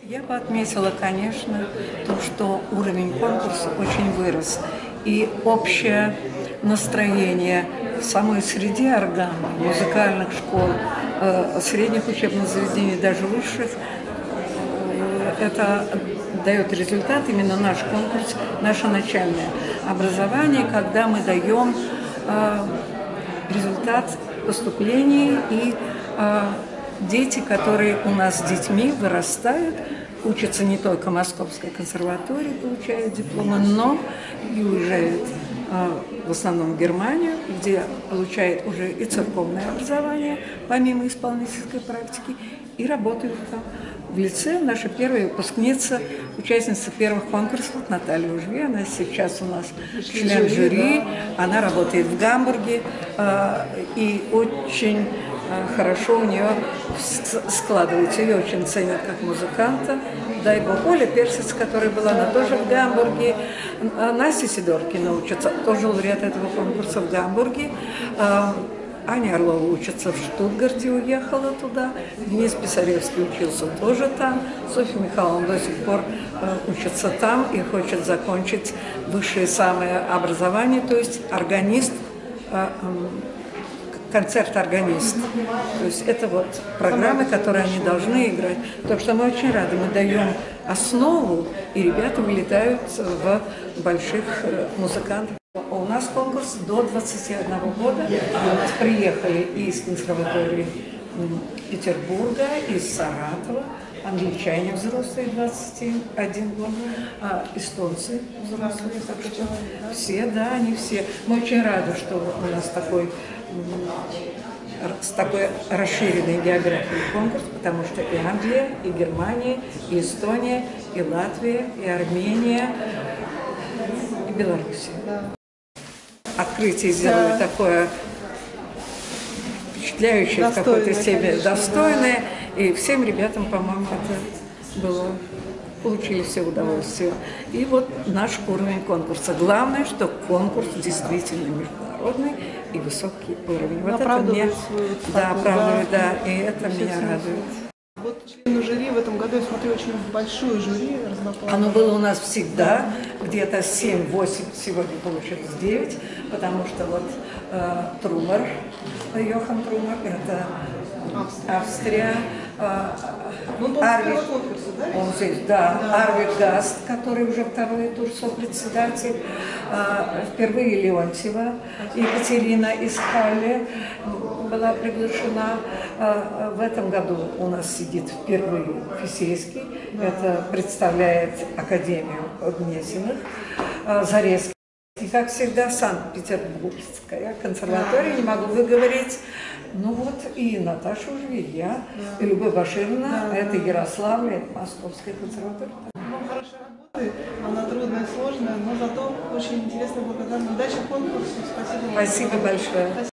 Я бы отметила, конечно, то, что уровень конкурса очень вырос. И общее настроение в самой среде органов, музыкальных школ, э, средних учебных заведений, даже высших, э, это дает результат именно наш конкурс, наше начальное образование, когда мы даем э, результат поступлений и дети, которые у нас с детьми вырастают, учатся не только в Московской консерватории, получают дипломы, но и уезжают а, в основном в Германию, где получают уже и церковное образование, помимо исполнительской практики, и работают там. В лице наша первая выпускница, участница первых конкурсов Наталья Ужви, она сейчас у нас член жюри, она работает в Гамбурге, а, и очень хорошо у нее складывается. Ее очень ценят как музыканта. Дай бог, Оля Персиц, которая была, она тоже в Гамбурге. А, Настя Сидоркина учится, тоже лауреат этого конкурса в Гамбурге. А, Аня Орлова учится в Штутгарте, уехала туда. Денис Писаревский учился тоже там. Софья Михайловна до сих пор учится там и хочет закончить высшее самое образование, то есть органист концерт-органист. То есть это вот программы, которые они должны играть. Так что мы очень рады, мы даем основу, и ребята вылетают в больших э, музыкантов. У нас конкурс до 21 года. Приехали из консерватории Петербурга, из Саратова, англичане взрослые 21 год, а эстонцы взрослые, так что все, да, они все. Мы очень рады, что у нас такой с такой расширенной географией конкурс, потому что и Англия, и Германия, и Эстония, и Латвия, и Армения, и Белоруссия. Открытие сделали такое впечатляющее в какой-то степени, достойное. И всем ребятам, по-моему, это было получили все удовольствие. И вот наш уровень конкурса. Главное, что конкурс действительно международный и высокий уровень. Вот это мне, да, оправдывает, да, и это меня радует. Вот члены жюри в этом году, я смотрю, очень большое жюри разноплановое. Оно было у нас всегда, где-то 7-8, сегодня получилось 9, потому что вот э, Трумер, Йохан Трумер, это Австрия, ну, Арвид, да? он здесь, да, да. Арвид Гаст, который уже второй тур сопредседатель, э, впервые Леонтьева, Екатерина из Халли была приглашена. Э, в этом году у нас сидит впервые Фисейский, да. это представляет Академию Гнесиных, Зарезский. И, как всегда, Санкт-Петербургская консерватория, не могу выговорить. Ну вот и Наташа уже, и я, да. и Любовь Баширина, да, это да. Ярославля, это Московская консерватория. Ну, хорошая работа, она трудная, сложная, но зато очень интересная, благодарна. Удачи в конкурсе, спасибо. Спасибо большое.